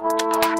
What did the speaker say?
you